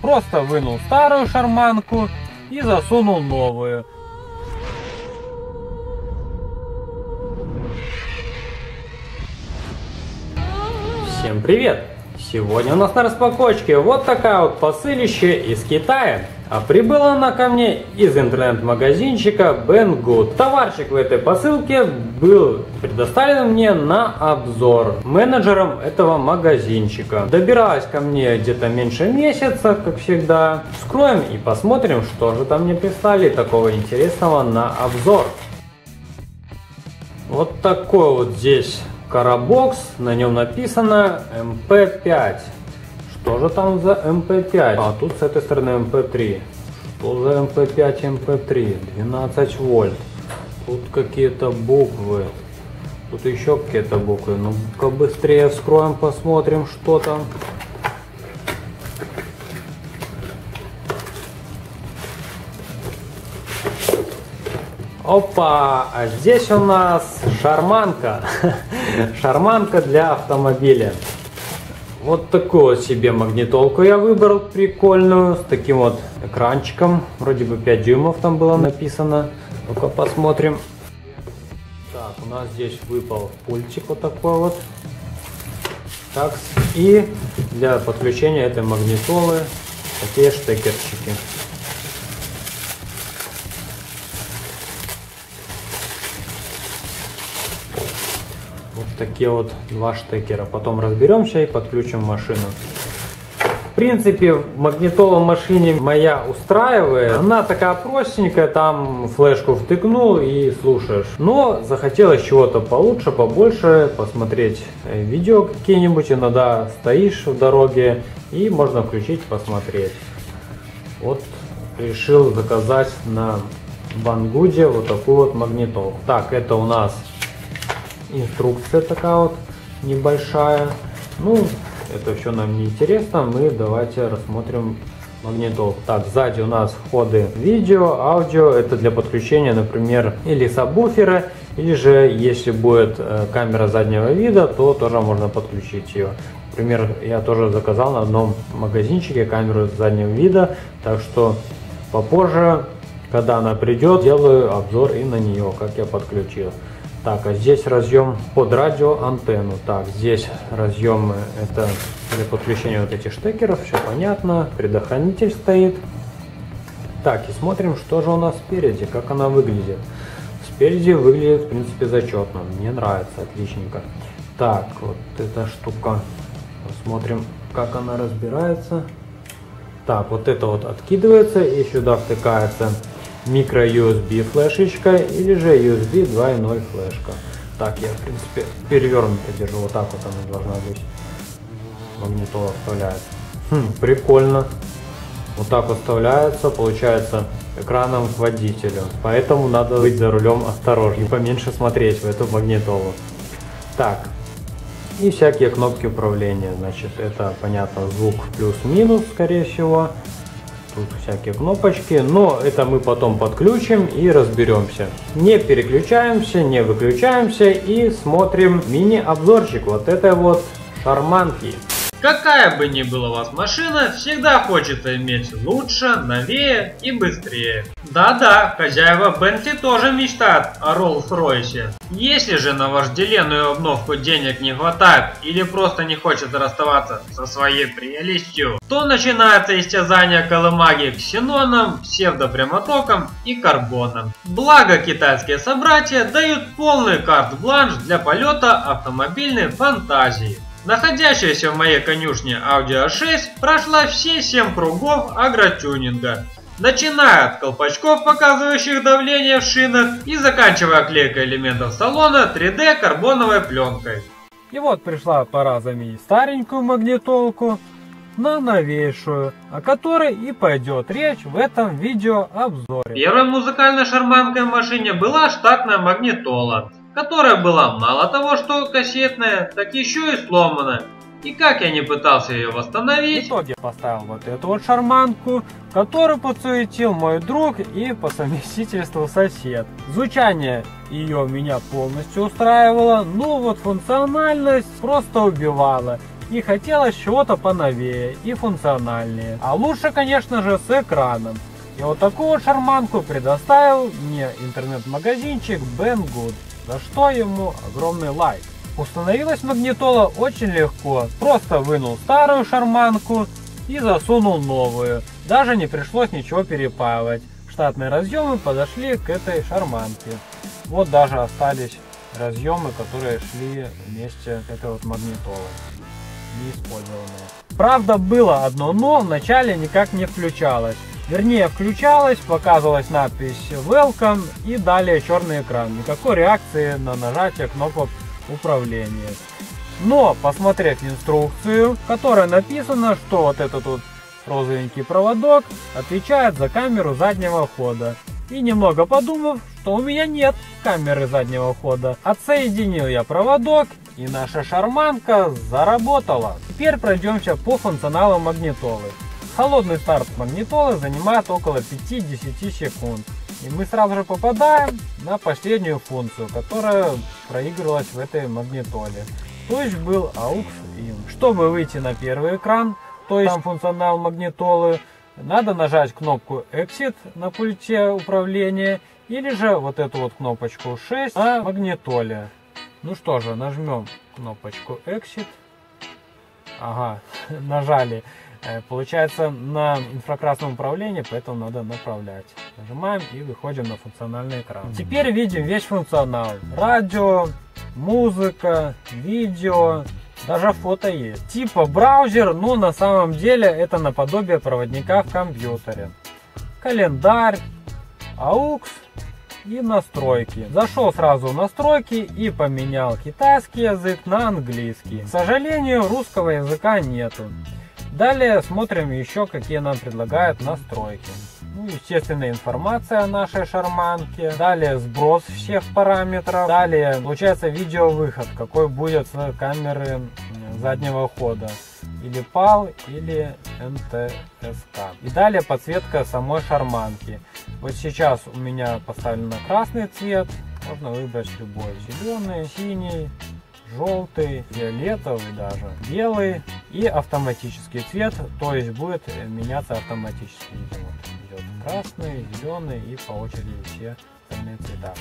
Просто вынул старую шарманку и засунул новую. Всем привет! Сегодня у нас на распаковочке вот такая вот посылище из Китая. А прибыла она ко мне из интернет-магазинчика Banggood. Товарчик в этой посылке был предоставлен мне на обзор менеджером этого магазинчика. Добиралась ко мне где-то меньше месяца, как всегда. Вскроем и посмотрим, что же там мне прислали такого интересного на обзор. Вот такой вот здесь Карабокс, на нем написано MP5. Что же там за MP5? А тут с этой стороны MP3. Что за MP5, MP3? 12 вольт. Тут какие-то буквы. Тут еще какие-то буквы. Ну-ка быстрее вскроем, посмотрим, что там. Опа, а здесь у нас шарманка. шарманка для автомобиля. Вот такую вот себе магнитолку я выбрал прикольную, с таким вот экранчиком. Вроде бы 5 дюймов там было написано. Ну-ка посмотрим. Так, у нас здесь выпал пультик вот такой вот. Так, и для подключения этой магнитолы такие штекерчики. Такие вот два штекера. Потом разберемся и подключим машину. В принципе, магнитола в машине моя устраивает. Она такая простенькая, там флешку втыкнул и слушаешь. Но захотелось чего-то получше, побольше, посмотреть э, видео какие-нибудь. Иногда стоишь в дороге и можно включить, посмотреть. Вот решил заказать на Бангуде вот такую вот магнитолу. Так, это у нас инструкция такая вот небольшая. Ну, это все нам не интересно, мы давайте рассмотрим магнитол. Так, сзади у нас входы видео, аудио, это для подключения, например, или сабвуфера, или же, если будет э, камера заднего вида, то тоже можно подключить ее. Например, я тоже заказал на одном магазинчике камеру заднего вида, так что попозже, когда она придет, делаю обзор и на нее, как я подключил. Так, а здесь разъем под радио антенну. Так, здесь разъем это для подключения вот этих штекеров, все понятно. Предохранитель стоит. Так, и смотрим, что же у нас спереди, как она выглядит. Спереди выглядит, в принципе, зачетно. Мне нравится, отличненько. Так, вот эта штука. Посмотрим, как она разбирается. Так, вот это вот откидывается и сюда втыкается микро USB флешечка или же USB 2.0 флешка. Так, я в принципе перевернуто держу, вот так вот она должна быть. Магнитола вставляется. Хм, прикольно. Вот так вот вставляется, получается экраном к водителю. Поэтому надо быть за рулем осторожнее, поменьше смотреть в эту магнитолу. Так, и всякие кнопки управления. Значит, это понятно звук плюс-минус, скорее всего тут всякие кнопочки, но это мы потом подключим и разберемся. Не переключаемся, не выключаемся и смотрим мини-обзорчик вот этой вот шарманки. Какая бы ни была у вас машина, всегда хочется иметь лучше, новее и быстрее. Да-да, хозяева Бентли тоже мечтают о Роллс-Ройсе. Если же на вожделенную обновку денег не хватает или просто не хочется расставаться со своей прелестью, то начинается истязание колымаги ксеноном, псевдопрямотоком и карбоном. Благо китайские собратья дают полный карт-бланш для полета автомобильной фантазии. Находящаяся в моей конюшне Audi A6 прошла все 7 кругов агротюнинга, начиная от колпачков, показывающих давление в шинах, и заканчивая клейкой элементов салона 3D карбоновой пленкой. И вот пришла пора заменить старенькую магнитолку на новейшую, о которой и пойдет речь в этом видеообзоре. Первой музыкальной шарманкой в машине была штатная магнитола которая была мало того, что кассетная, так еще и сломана. И как я не пытался ее восстановить... В итоге поставил вот эту вот шарманку, которую подсуетил мой друг и по совместительству сосед. Звучание ее меня полностью устраивало, но вот функциональность просто убивала. И хотелось чего-то поновее и функциональнее. А лучше, конечно же, с экраном. И вот такую шарманку предоставил мне интернет-магазинчик Banggood, за что ему огромный лайк. Установилась магнитола очень легко, просто вынул старую шарманку и засунул новую. Даже не пришлось ничего перепаивать. Штатные разъемы подошли к этой шарманке. Вот даже остались разъемы, которые шли вместе с этой вот магнитолой. Неиспользованные. Правда было одно но, вначале никак не включалось. Вернее, включалась, показывалась надпись Welcome и далее черный экран. Никакой реакции на нажатие кнопок управления. Но, посмотрев инструкцию, в которой написано, что вот этот вот розовенький проводок отвечает за камеру заднего хода. И немного подумав, что у меня нет камеры заднего хода, отсоединил я проводок и наша шарманка заработала. Теперь пройдемся по функционалу магнитолы. Холодный старт магнитолы занимает около 5-10 секунд. И мы сразу же попадаем на последнюю функцию, которая проигрывалась в этой магнитоле. То есть был AUX IN. Чтобы выйти на первый экран, то есть там функционал магнитолы, надо нажать кнопку Exit на пульте управления или же вот эту вот кнопочку 6 на магнитоле. Ну что же, нажмем кнопочку Exit. Ага, нажали. Э, получается на инфракрасном управлении, поэтому надо направлять. Нажимаем и выходим на функциональный экран. Теперь видим весь функционал. Радио, музыка, видео, даже фото есть. Типа браузер, но на самом деле это наподобие проводника в компьютере. Календарь, AUX и настройки. Зашел сразу в настройки и поменял китайский язык на английский. К сожалению, русского языка нету. Далее смотрим еще, какие нам предлагают настройки. Ну, естественно, информация о нашей шарманке. Далее сброс всех параметров. Далее, получается, видеовыход, какой будет с камеры заднего хода. Или PAL, или NTSK. И далее подсветка самой шарманки. Вот сейчас у меня поставлен на красный цвет. Можно выбрать любой. Зеленый, синий, желтый, фиолетовый даже, белый и автоматический цвет, то есть будет меняться автоматически. Вот идет красный, зеленый и по очереди все остальные цвета.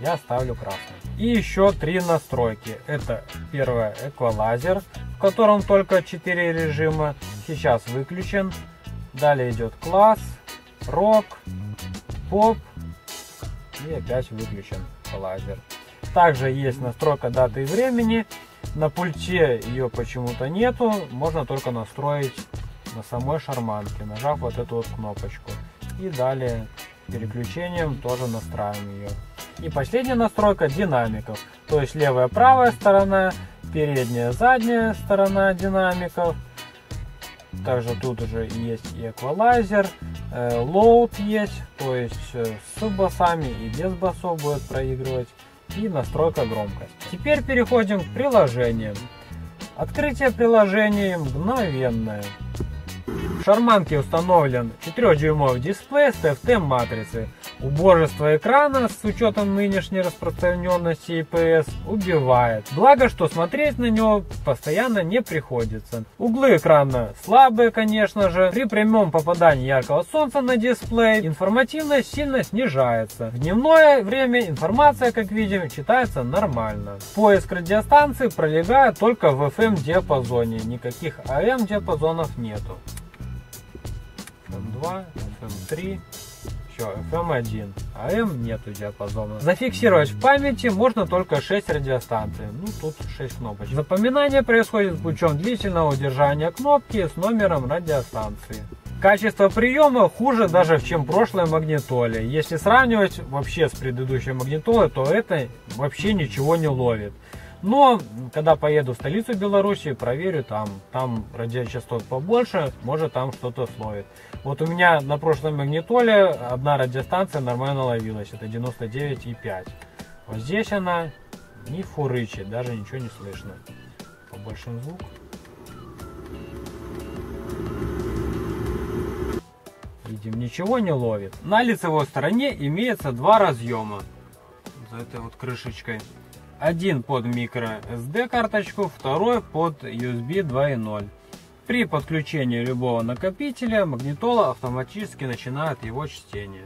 Я ставлю красный. И еще три настройки. Это первое эквалайзер, в котором только 4 режима. Сейчас выключен. Далее идет класс, рок, поп и опять выключен эквалайзер. Также есть настройка даты и времени. На пульте ее почему-то нету. Можно только настроить на самой шарманке, нажав вот эту вот кнопочку. И далее переключением тоже настраиваем ее. И последняя настройка динамиков. То есть левая правая сторона, передняя задняя сторона динамиков. Также тут уже есть и эквалайзер, loud э, есть, то есть э, с басами и без басов будет проигрывать и настройка громкости. Теперь переходим к приложениям. Открытие приложения мгновенное. В шарманке установлен 4-дюймовый дисплей с TFT матрицей. Убожество экрана с учетом нынешней распространенности IPS убивает. Благо, что смотреть на него постоянно не приходится. Углы экрана слабые, конечно же. При прямом попадании яркого солнца на дисплей информативность сильно снижается. В дневное время информация, как видим, читается нормально. Поиск радиостанции пролегает только в FM диапазоне. Никаких AM диапазонов нету. FM2, FM3, все, FM1, AM нету диапазона. Зафиксировать в памяти можно только 6 радиостанций, ну тут 6 кнопочек. Запоминание происходит путем длительного удержания кнопки с номером радиостанции. Качество приема хуже даже, чем прошлой магнитоле. Если сравнивать вообще с предыдущей магнитолой, то это вообще ничего не ловит. Но, когда поеду в столицу Беларуси, проверю там. Там радиочастот побольше, может там что-то словит. Вот у меня на прошлой магнитоле одна радиостанция нормально ловилась. Это 99,5. Вот здесь она не фурычит, даже ничего не слышно. Побольше звук. Видим, ничего не ловит. На лицевой стороне имеется два разъема. За этой вот крышечкой. Один под microSD карточку, второй под USB 2.0. При подключении любого накопителя магнитола автоматически начинает его чтение.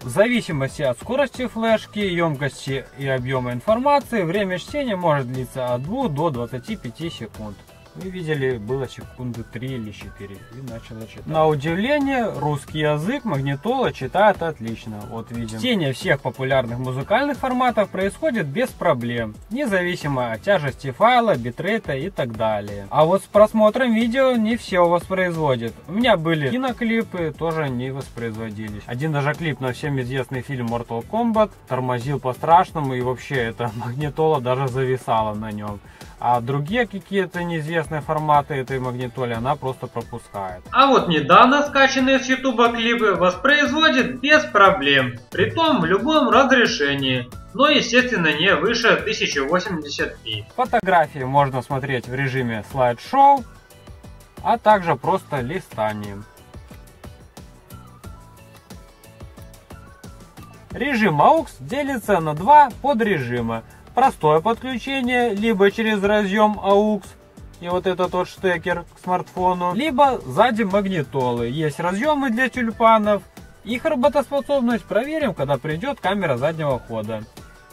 В зависимости от скорости флешки, емкости и объема информации, время чтения может длиться от 2 до 25 секунд. Вы видели, было секунды 3 или 4 и начало читать. На удивление, русский язык магнитола читает отлично. Вот видим. Чтение всех популярных музыкальных форматов происходит без проблем, независимо от тяжести файла, битрейта и так далее. А вот с просмотром видео не все воспроизводит. У меня были киноклипы, тоже не воспроизводились. Один даже клип на всем известный фильм Mortal Kombat тормозил по-страшному и вообще эта магнитола даже зависала на нем а другие какие-то неизвестные форматы этой магнитоли она просто пропускает. А вот недавно скачанные с ютуба клипы воспроизводит без проблем, при том в любом разрешении, но естественно не выше 1080p. Фотографии можно смотреть в режиме слайд-шоу, а также просто листанием. Режим AUX делится на два подрежима простое подключение, либо через разъем AUX, и вот этот вот штекер к смартфону, либо сзади магнитолы. Есть разъемы для тюльпанов. Их работоспособность проверим, когда придет камера заднего хода.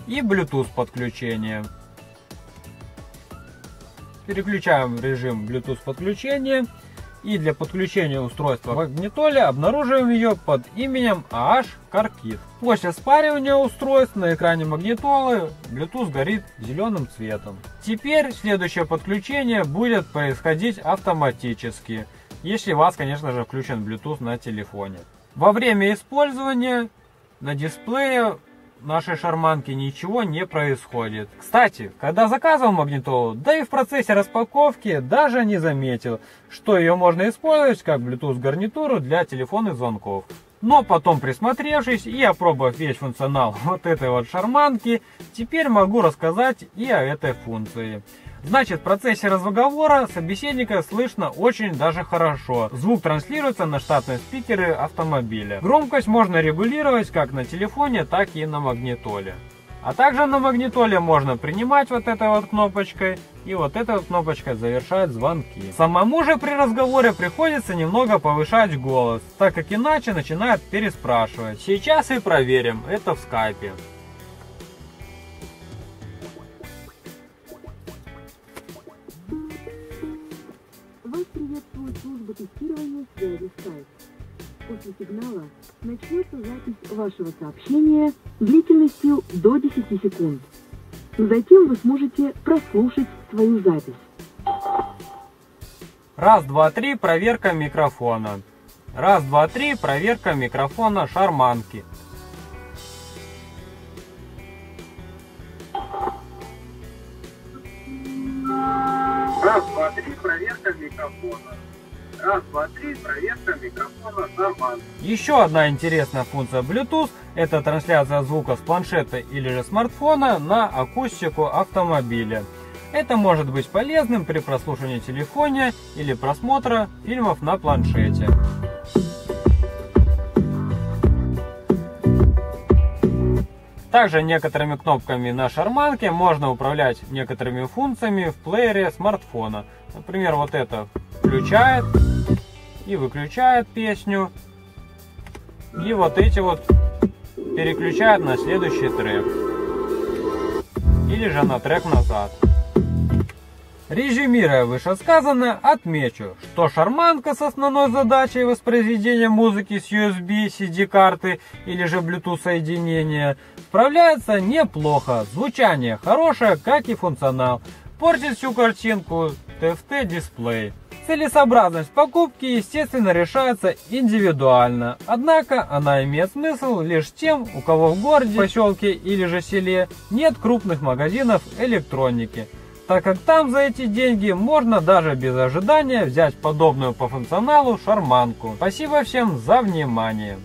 И Bluetooth подключение. Переключаем режим Bluetooth подключения и для подключения устройства к магнитоле обнаруживаем ее под именем AH CarKit. После спаривания устройств на экране магнитолы Bluetooth горит зеленым цветом. Теперь следующее подключение будет происходить автоматически, если у вас, конечно же, включен Bluetooth на телефоне. Во время использования на дисплее нашей шарманки ничего не происходит. Кстати, когда заказывал магнитолу, да и в процессе распаковки даже не заметил, что ее можно использовать как Bluetooth гарнитуру для телефонных звонков. Но потом присмотревшись и опробовав весь функционал вот этой вот шарманки, теперь могу рассказать и о этой функции. Значит, в процессе разговора собеседника слышно очень даже хорошо. Звук транслируется на штатные спикеры автомобиля. Громкость можно регулировать как на телефоне, так и на магнитоле. А также на магнитоле можно принимать вот этой вот кнопочкой и вот этой вот кнопочкой завершать звонки. Самому же при разговоре приходится немного повышать голос, так как иначе начинает переспрашивать. Сейчас и проверим, это в скайпе. Тестирования связи Skype. После сигнала начнется запись вашего сообщения длительностью до 10 секунд. Затем вы сможете прослушать свою запись. Раз, два, три, проверка микрофона. Раз, два, три, проверка микрофона шарманки. Проверка микрофона нормально. Еще одна интересная функция Bluetooth – это трансляция звука с планшета или же смартфона на акустику автомобиля. Это может быть полезным при прослушивании телефона или просмотра фильмов на планшете. Также некоторыми кнопками на шарманке можно управлять некоторыми функциями в плеере смартфона. Например, вот это включает и выключает песню. И вот эти вот переключает на следующий трек. Или же на трек назад. Резюмируя вышесказанное, отмечу, что шарманка с основной задачей воспроизведения музыки с USB, CD-карты или же Bluetooth соединения справляется неплохо. Звучание хорошее, как и функционал. Портит всю картинку TFT дисплей. Целесообразность покупки, естественно, решается индивидуально. Однако она имеет смысл лишь тем, у кого в городе, поселке или же селе нет крупных магазинов электроники так как там за эти деньги можно даже без ожидания взять подобную по функционалу шарманку. Спасибо всем за внимание.